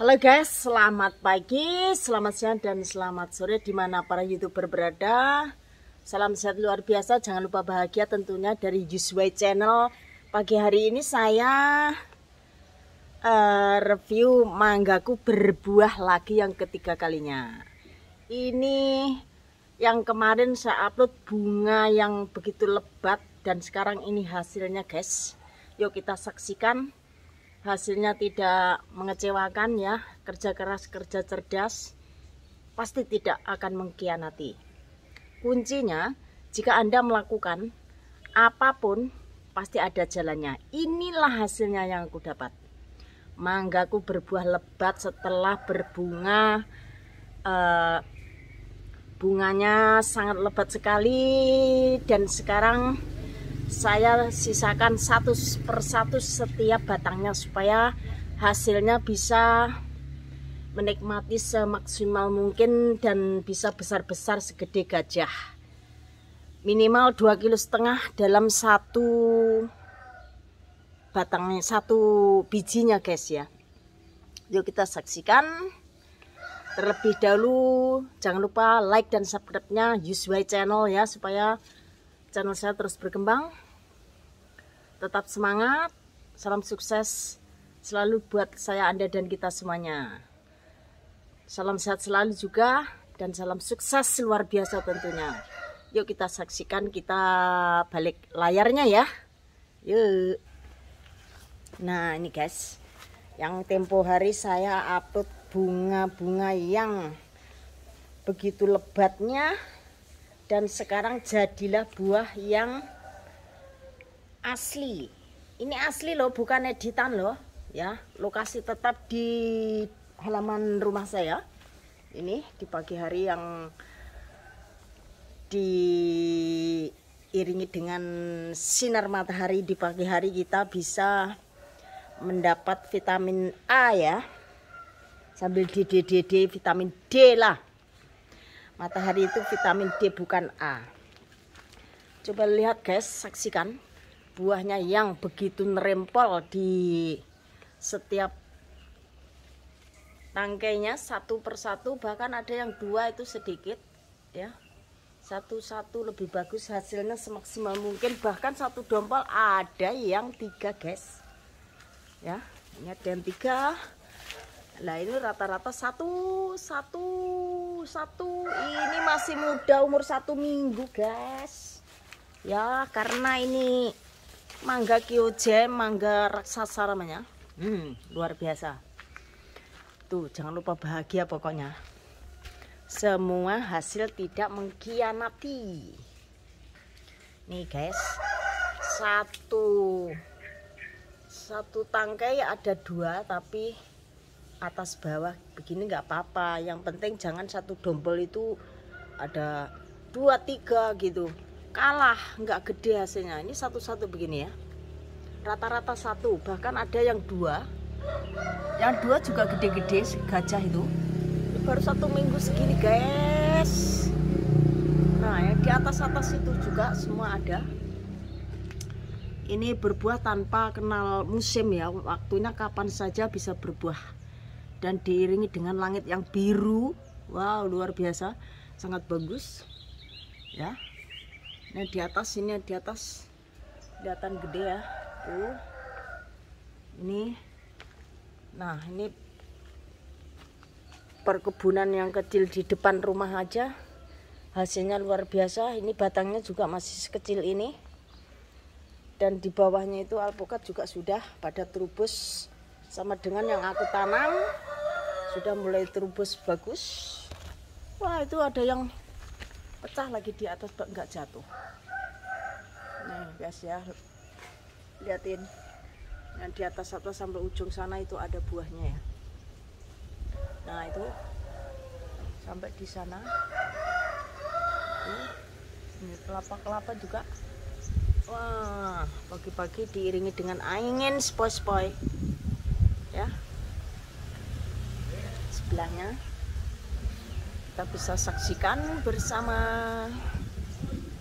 Halo guys, selamat pagi, selamat siang, dan selamat sore di mana para youtuber berada. Salam sehat luar biasa, jangan lupa bahagia tentunya dari Yusway Channel. Pagi hari ini saya uh, review manggaku berbuah lagi yang ketiga kalinya. Ini yang kemarin saya upload bunga yang begitu lebat dan sekarang ini hasilnya guys. Yuk kita saksikan hasilnya tidak mengecewakan ya. Kerja keras kerja cerdas pasti tidak akan mengkhianati. Kuncinya jika anda melakukan apa pun pasti ada jalannya. Inilah hasilnya yang aku dapat. Manggaku berbuah lebat setelah berbunga uh, bunganya sangat lebat sekali. Dan sekarang saya sisakan satu persatu setiap batangnya supaya hasilnya bisa menikmati semaksimal mungkin dan bisa besar-besar segede gajah. Minimal dua kilo setengah dalam satu batangnya satu bijinya guys ya. Yuk kita saksikan. Terlebih dahulu jangan lupa like dan subscribe nya Yusway channel ya supaya channel saya terus berkembang. Tetap semangat, salam sukses selalu buat saya, Anda, dan kita semuanya. Salam sehat selalu juga, dan salam sukses luar biasa tentunya. Yuk kita saksikan, kita balik layarnya ya. Yuk. Nah ini guys, yang tempo hari saya upload bunga-bunga yang begitu lebatnya dan sekarang jadilah buah yang asli. Ini asli loh bukan editan loh ya. Lokasi tetap di halaman rumah saya. Ini di pagi hari yang diiringi dengan sinar matahari di pagi hari kita bisa mendapat vitamin A ya. Sambil di vitamin D lah Matahari itu vitamin D bukan A. Coba lihat guys, saksikan buahnya yang begitu nerempol di setiap tangkainya satu persatu bahkan ada yang dua itu sedikit ya. Satu-satu lebih bagus hasilnya semaksimal mungkin. Bahkan satu dompol ada yang tiga guys. Ya ini ada yang tiga. Nah ini rata-rata satu, satu, satu. Ini masih muda umur satu minggu guys. Ya karena ini mangga kyoje, mangga raksasa namanya. Hmm, luar biasa. Tuh jangan lupa bahagia pokoknya. Semua hasil tidak mengkhianati. Nih guys, satu satu tangkai ada dua tapi atas bawah begini nggak apa-apa. Yang penting jangan satu dompel itu ada dua tiga gitu. Kalah nggak gede hasilnya. Ini satu-satu begini ya. Rata-rata satu bahkan ada yang dua. Yang dua juga gede-gede gajah itu. Baru satu minggu segini guys. Nah ya di atas-atas itu juga semua ada. Ini berbuah tanpa kenal musim ya. Waktunya kapan saja bisa berbuah dan diiringi dengan langit yang biru. Wow luar biasa. Sangat bagus. Ya. Nah di atas ini di atas. Kelihatan gede ya. Tuh. Ini. Nah ini perkebunan yang kecil di depan rumah aja. Hasilnya luar biasa. Ini batangnya juga masih sekecil ini. Dan di bawahnya itu alpukat juga sudah pada terubus sama dengan yang aku tanam sudah mulai terubus bagus. Wah itu ada yang pecah lagi di atas enggak jatuh. Nih guys ya. Liatin. Yang di atas atas sampai ujung sana itu ada buahnya ya. Nah itu sampai di sana. Ini kelapa-kelapa juga. Wah pagi-pagi diiringi dengan angin spoi-spoi ya. Sebelahnya. Kita bisa saksikan bersama.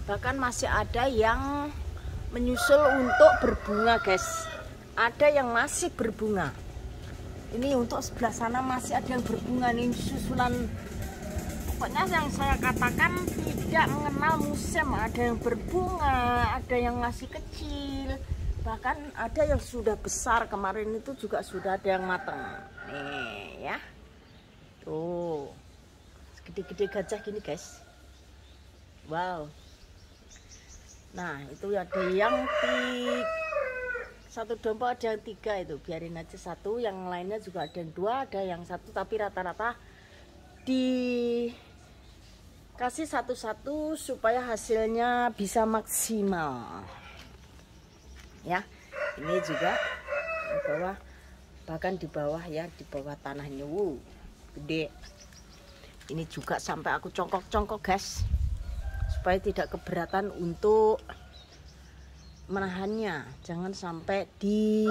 Bahkan masih ada yang menyusul untuk berbunga guys. Ada yang masih berbunga. Ini untuk sebelah sana masih ada yang berbunga. Nih susulan. Pokoknya yang saya katakan tidak mengenal musim. Ada yang berbunga ada yang masih kecil bahkan ada yang sudah besar kemarin itu juga sudah ada yang matang nih ya. Tuh. Segede-gede gajah gini guys. Wow. Nah itu ada yang tiga satu domba ada yang tiga itu. Biarin aja satu yang lainnya juga ada yang dua ada yang satu. Tapi rata-rata di kasih satu-satu supaya hasilnya bisa maksimal ya. Ini juga di bawah bahkan di bawah ya di bawah tanahnya. Wow gede. Ini juga sampai aku congkok-congkok guys. Supaya tidak keberatan untuk menahannya. Jangan sampai di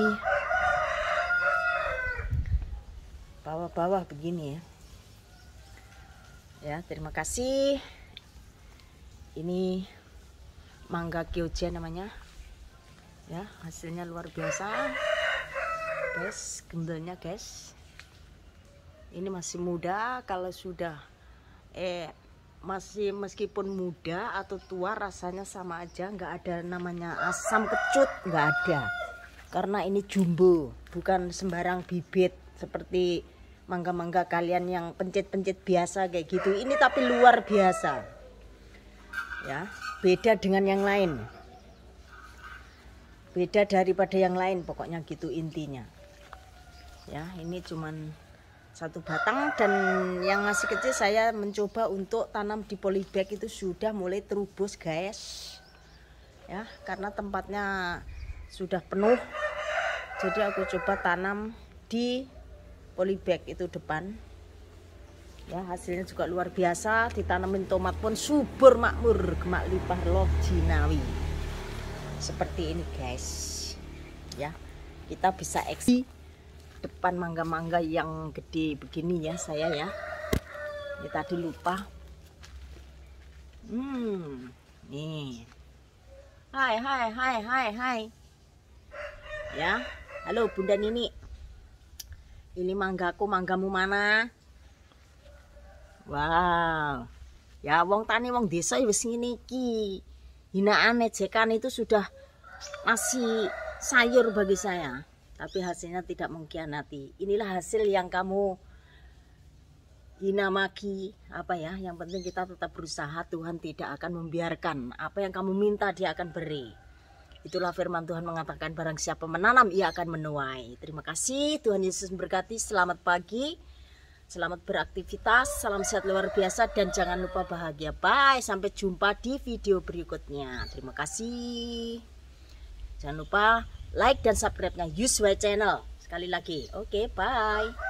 bawah-bawah begini ya. Ya terima kasih. Ini mangga kyoja namanya ya hasilnya luar biasa. Guys gembalnya guys ini masih muda kalau sudah eh masih meskipun muda atau tua rasanya sama aja nggak ada namanya asam kecut nggak ada. Karena ini jumbo bukan sembarang bibit seperti mangga-mangga kalian yang pencet-pencet biasa kayak gitu. Ini tapi luar biasa. Ya beda dengan yang lain beda daripada yang lain pokoknya gitu intinya. Ya ini cuman satu batang dan yang masih kecil saya mencoba untuk tanam di polybag itu sudah mulai terubus guys. Ya karena tempatnya sudah penuh. Jadi aku coba tanam di polybag itu depan. Ya hasilnya juga luar biasa. Ditanamin tomat pun subur makmur. Gemak lipah loh jinawi seperti ini guys. Ya kita bisa eksis depan mangga-mangga yang gede begini ya saya ya. Ini tadi lupa. Hmm nih. Hai hai hai hai hai. Ya halo bunda Nini. Ini manggaku manggamu mana? Wow. Ya wong tani wong desa ya wis ngene iki hinaan ejekan itu sudah masih sayur bagi saya tapi hasilnya tidak mengkhianati. Inilah hasil yang kamu hina maki apa ya yang penting kita tetap berusaha Tuhan tidak akan membiarkan. Apa yang kamu minta dia akan beri. Itulah firman Tuhan mengatakan barang siapa menanam ia akan menuai. Terima kasih Tuhan Yesus memberkati. Selamat pagi selamat beraktivitas salam sehat luar biasa dan jangan lupa bahagia bye sampai jumpa di video berikutnya terima kasih jangan lupa like dan subscribe-nya My Channel. Sekali lagi. Oke, okay, bye.